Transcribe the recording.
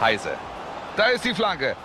Heise. Da ist die Flanke.